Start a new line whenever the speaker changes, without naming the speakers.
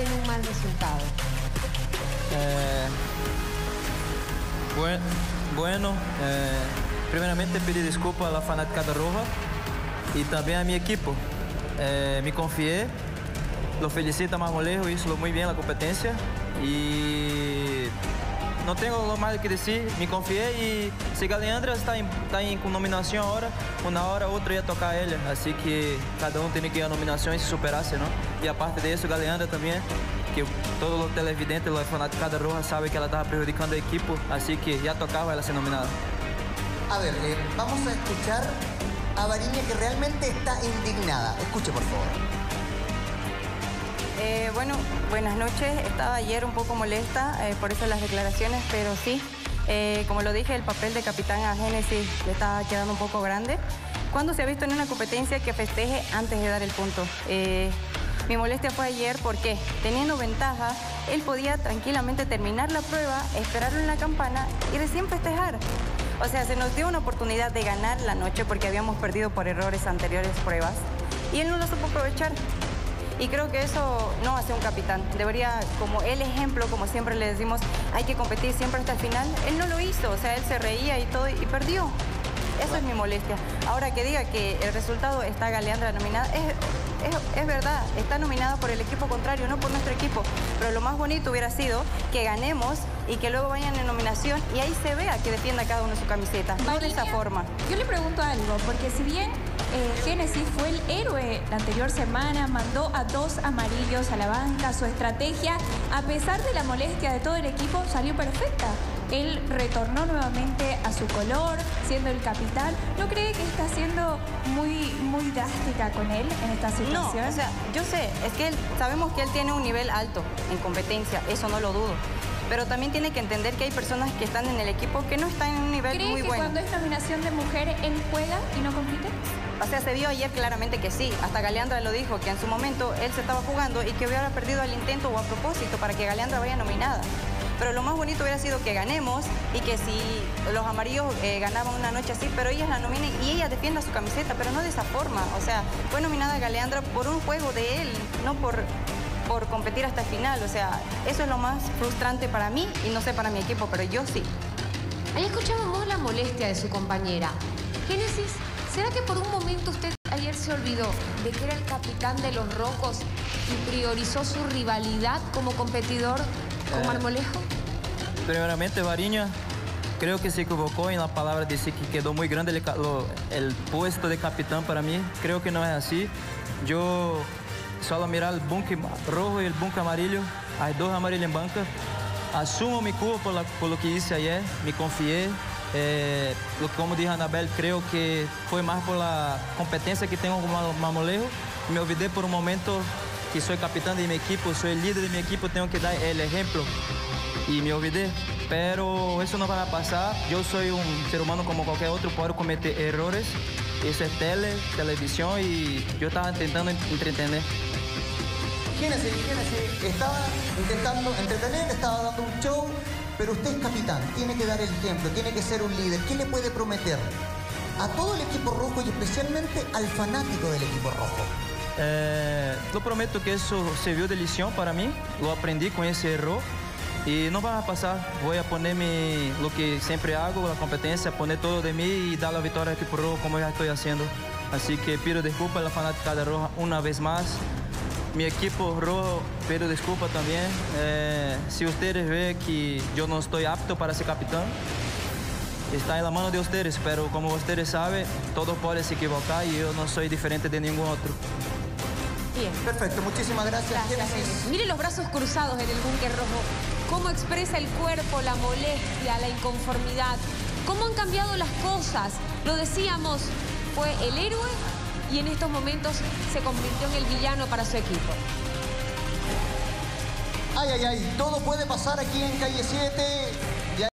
en un mal resultado?
Eh, bueno, eh, primeramente pedir desculpa a la fanaticada roja y también a mi equipo. Eh, me confié, lo felicito a Marmolejo, hizo muy bien la competencia y no tengo lo más que decir, me confié y si Galeandra está, en, está en, con nominación ahora, una hora otra ia tocar ella, así que cada uno tiene que ir a nominación y se superarse, ¿no? Y aparte de eso, Galeandra también, que todos los televidentes, los fanáticos de Roja saben que ela estaba perjudicando al equipo, así que ya tocaba ela ser nominada.
A ver, eh, vamos a escuchar a Variña que realmente está indignada. Escuche, por favor.
Eh, bueno, buenas noches. Estaba ayer un poco molesta eh, por eso las declaraciones, pero sí, eh, como lo dije, el papel de capitán a Génesis le está quedando un poco grande. ¿Cuándo se ha visto en una competencia que festeje antes de dar el punto? mi molestia fue ayer porque, teniendo ventaja, él podía tranquilamente terminar la prueba, esperarlo en la campana y recién festejar. O sea, se nos dio una oportunidad de ganar la noche porque habíamos perdido por errores anteriores pruebas y él no lo supo aprovechar. Y creo que eso no hace un capitán. Debería, como el ejemplo, como siempre le decimos, hay que competir siempre hasta el final. Él no lo hizo, o sea, él se reía y todo y perdió. Eso es mi molestia. Ahora que diga que el resultado está Galeandra nominada, es, es, verdad, está nominada por el equipo contrario, no por nuestro equipo. Pero lo más bonito hubiera sido que ganemos y que luego vayan en nominación y ahí se vea que defienda cada uno su camiseta, no de esa forma.
Yo le pregunto algo, porque si bien eh, Génesis fue el héroe la anterior semana, mandó a dos amarillos a la banca, su estrategia, a pesar de la molestia de todo el equipo, salió perfecta. Él retornó nuevamente a su color, siendo el capitán. ¿No cree que está siendo muy, muy drástica con él en esta situación?
No, o sea, yo sé, es que sabemos que él tiene un nivel alto en competencia, eso no lo dudo pero también tiene que entender que hay personas que están en el equipo que no están en un nivel muy
que
bueno.
cuando es nominación de mujer, él juega y no compite?
O sea, se vio ayer claramente que sí. Hasta Galeandra lo dijo, que en su momento él se estaba jugando y que hubiera perdido al intento o a propósito para que Galeandra vaya nominada. Pero lo más bonito hubiera sido que ganemos y que si los amarillos eh, ganaban una noche así, pero ellas la nominen y ella defienda su camiseta, pero no de esa forma. O sea, fue nominada Galeandra por un juego de él, no por por competir hasta el final. O sea, eso es lo más frustrante para mí y no sé para mi equipo, pero yo sí.
Ahí escuchábamos la molestia de su compañera. Génesis, ¿será que por un momento usted ayer se olvidó de que era el capitán de los rojos y priorizó su rivalidad como competidor con eh, Marmolejo?
Primeramente, Variña, creo que se equivocó en la palabra de decir que quedó muy grande el, el puesto de capitán para mí. Creo que no es así. Yo solo mirar el bunker rojo y el bunker amarillo, hay dos amarillos en banca. Asumo mi culpa por, lo que hice ayer, me confié. Eh, como dijo Anabel, creo que fue más por la competencia que tengo como mamolejo. Me olvidé por un momento que soy capitán de mi equipo, soy el líder de mi equipo, tengo que dar el ejemplo. Y me olvidé. Pero eso no va a pasar. Yo soy un ser humano como cualquier otro, puedo cometer errores. Eso es tele, televisión y yo estaba intentando entretener.
Génesis, Génesis, estaba intentando entretener, estaba dando un show, pero usted es capitán, tiene que dar el ejemplo, tiene que ser un líder. ¿Qué le puede prometer a todo el equipo rojo y especialmente al fanático del equipo rojo?
Eh, lo prometo que eso sirvió de lección para mí, lo aprendí con ese error y no va a pasar. Voy a poner mi, lo que siempre hago, la competencia, poner todo de mí y dar la victoria al equipo rojo como ya estoy haciendo. Así que pido disculpas a la fanática de Roja una vez más. Mi equipo rojo, pero disculpa también. Eh, si ustedes ven que yo no estoy apto para ser capitán, está en la mano de ustedes, pero como ustedes saben, todos pueden se equivocar y yo no soy diferente de ningún otro.
Bien. Perfecto, muchísimas gracias.
gracias Mire los brazos cruzados en el búnker rojo. Cómo expresa el cuerpo la molestia, la inconformidad. Cómo han cambiado las cosas. Lo decíamos, fue el héroe y en estos momentos se convirtió en el villano para su equipo.
Ay, ay, ay, todo puede pasar aquí en Calle 7.